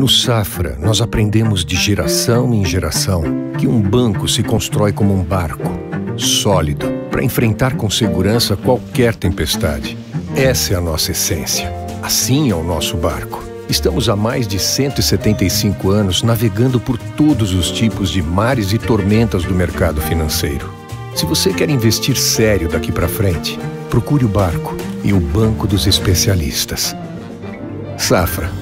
No Safra, nós aprendemos de geração em geração que um banco se constrói como um barco, sólido, para enfrentar com segurança qualquer tempestade. Essa é a nossa essência. Assim é o nosso barco. Estamos há mais de 175 anos navegando por todos os tipos de mares e tormentas do mercado financeiro. Se você quer investir sério daqui para frente, procure o barco e o banco dos especialistas. Safra